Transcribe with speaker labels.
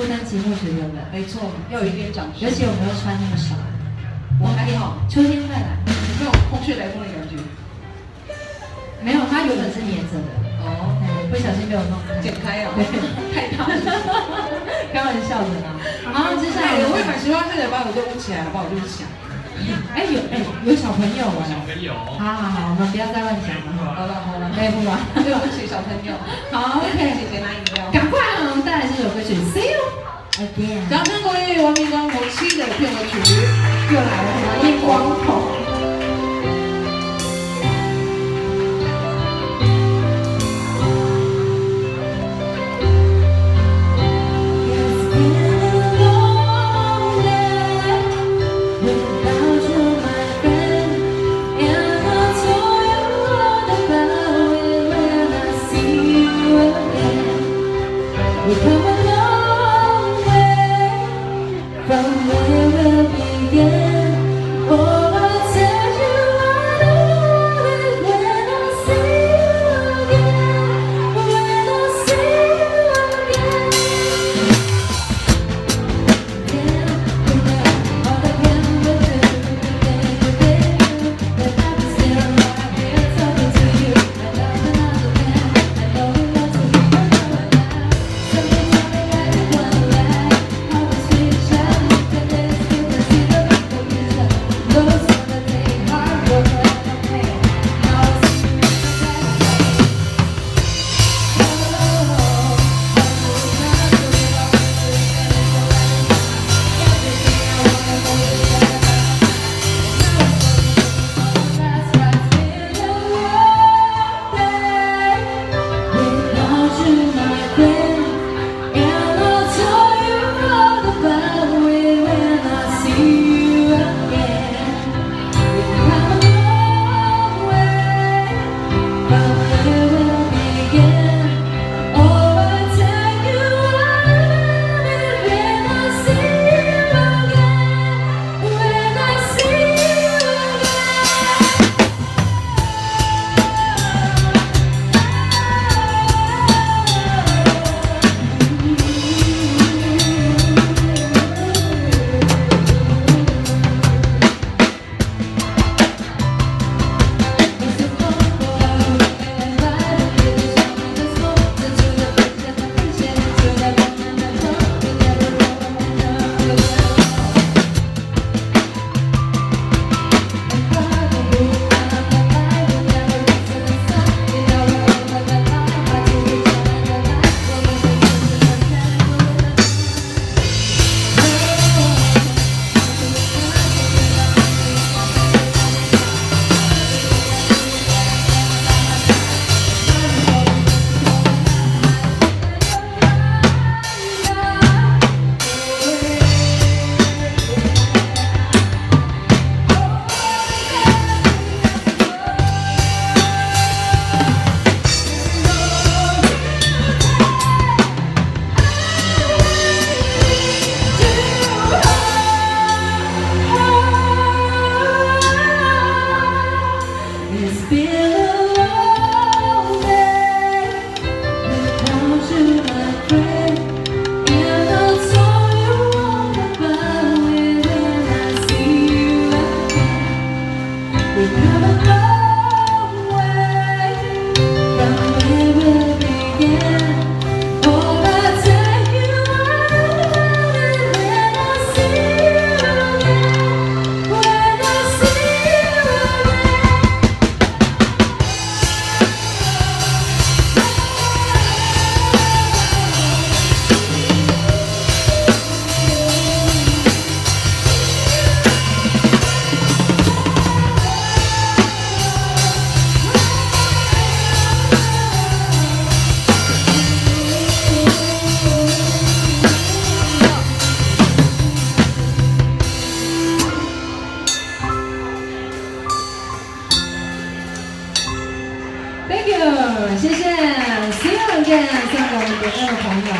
Speaker 1: 孤单寂寞觉得冷，
Speaker 2: 没错，要有一点掌声。
Speaker 1: 而且我没有穿那么少，
Speaker 2: 我还好，
Speaker 1: 秋天快来，
Speaker 2: 有没有空穴来风的感觉？
Speaker 1: 没有，它原本是粘着的，
Speaker 2: 哦，
Speaker 1: 哎，不小心被我弄，
Speaker 2: 剪开啊，
Speaker 1: 对，
Speaker 2: 太大了。
Speaker 1: 开玩笑的啦。好，接下来
Speaker 2: 哎我会蛮喜欢这个，把耳朵捂起来，好不好？我就是想。
Speaker 1: 哎有哎有小朋友哎，
Speaker 3: 小朋友，
Speaker 1: 好好好，我们不要再乱讲了哈，
Speaker 2: 好了好了，
Speaker 1: 可以不吗？
Speaker 2: 对不起小朋友。
Speaker 1: 好
Speaker 2: 姐
Speaker 1: ，OK，
Speaker 2: 掌声鼓励王明光母亲的片尾曲。
Speaker 1: 又来了，
Speaker 4: 王明光 from where we began.
Speaker 1: 谢谢所有人见证我们左边的朋友